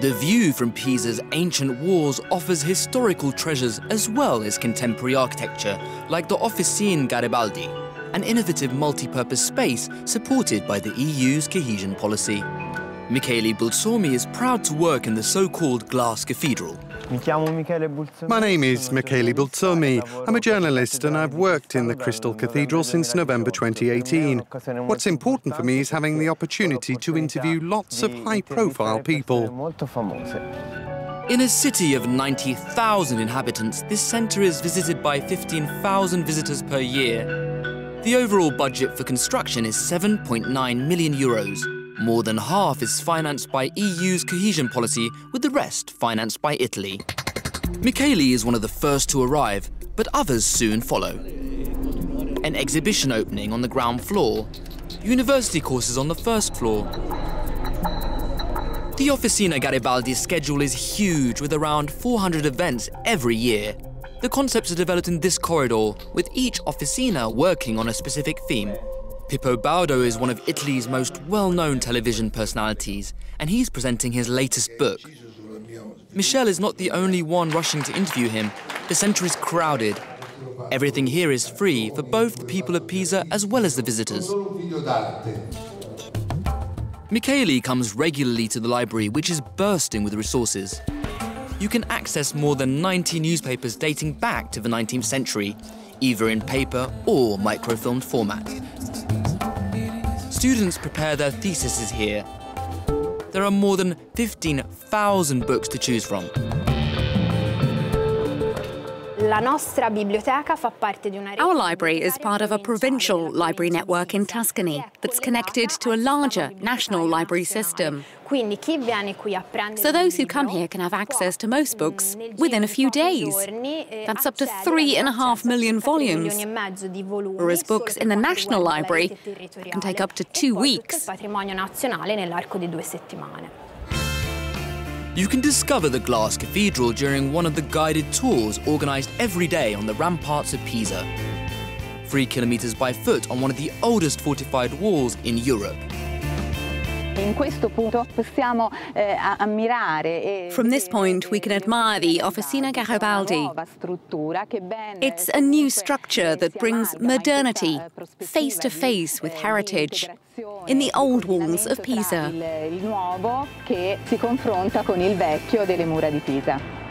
The view from Pisa's ancient walls offers historical treasures as well as contemporary architecture, like the Officine Garibaldi, an innovative multi-purpose space supported by the EU's cohesion policy. Michele Bulzomi is proud to work in the so-called Glass Cathedral. My name is Michele Bulzomi. I'm a journalist and I've worked in the Crystal Cathedral since November 2018. What's important for me is having the opportunity to interview lots of high-profile people. In a city of 90,000 inhabitants, this centre is visited by 15,000 visitors per year. The overall budget for construction is 7.9 million euros. More than half is financed by EU's cohesion policy, with the rest financed by Italy. Michele is one of the first to arrive, but others soon follow. An exhibition opening on the ground floor, university courses on the first floor. The Officina Garibaldi's schedule is huge, with around 400 events every year. The concepts are developed in this corridor, with each officina working on a specific theme. Pippo Baudo is one of Italy's most well-known television personalities, and he's presenting his latest book. Michel is not the only one rushing to interview him. The centre is crowded. Everything here is free for both the people of Pisa as well as the visitors. Michele comes regularly to the library, which is bursting with resources. You can access more than 90 newspapers dating back to the 19th century, either in paper or microfilmed format. Students prepare their theses here. There are more than 15,000 books to choose from. Our library is part of a provincial library network in Tuscany that's connected to a larger national library system. So those who come here can have access to most books within a few days. That's up to three and a half million volumes, whereas books in the National Library can take up to two weeks. You can discover the Glass Cathedral during one of the guided tours organised every day on the ramparts of Pisa. Three kilometres by foot on one of the oldest fortified walls in Europe. Eh, From this point, we can admire the Officina Garibaldi. It's a new structure that brings modernity face to face with eh, heritage in the old walls of Pisa. Il nuovo che si confronta con il vecchio delle mura di Pisa.